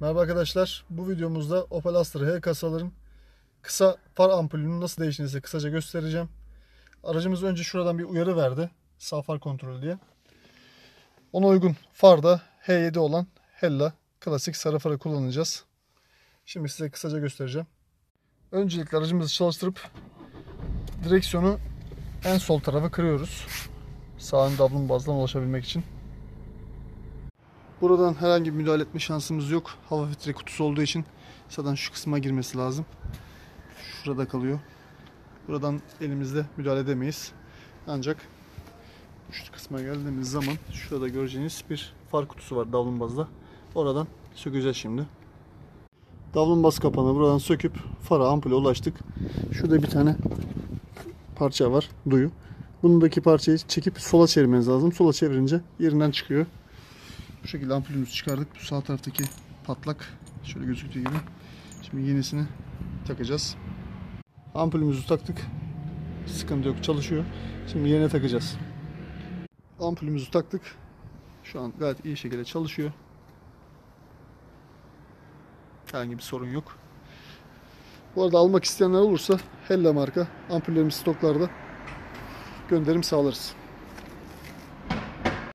Merhaba arkadaşlar. Bu videomuzda Opel Astra H kasaların kısa far ampulünün nasıl değiştiğini kısaca göstereceğim. Aracımız önce şuradan bir uyarı verdi. Sağ far kontrolü diye. Ona uygun farda H7 olan Hella klasik sarı farı kullanacağız. Şimdi size kısaca göstereceğim. Öncelikle aracımızı çalıştırıp direksiyonu en sol tarafa kırıyoruz. Sağ ön bazdan ulaşabilmek için. Buradan herhangi bir müdahale etme şansımız yok. Hava filtre kutusu olduğu için zaten şu kısma girmesi lazım. Şurada kalıyor. Buradan elimizde müdahale edemeyiz. Ancak şu kısma geldiğimiz zaman şurada göreceğiniz bir far kutusu var davlumbazda. Oradan sökeceğiz şimdi. Davlumbaz kapağını buradan söküp fara ampule ulaştık. Şurada bir tane parça var. Duyu. Bundaki parçayı çekip sola çevirmeniz lazım. Sola çevirince yerinden çıkıyor. Şekilde ampulümüzü çıkardık. Bu sağ taraftaki patlak şöyle gözüktüğü gibi. Şimdi yenisini takacağız. Ampulümüzü taktık. Sıkıntı yok çalışıyor. Şimdi yerine takacağız. Ampulümüzü taktık. Şu an gayet iyi şekilde çalışıyor. Herhangi bir sorun yok. Bu arada almak isteyenler olursa Hella marka ampullerimiz stoklarda gönderim sağlarız.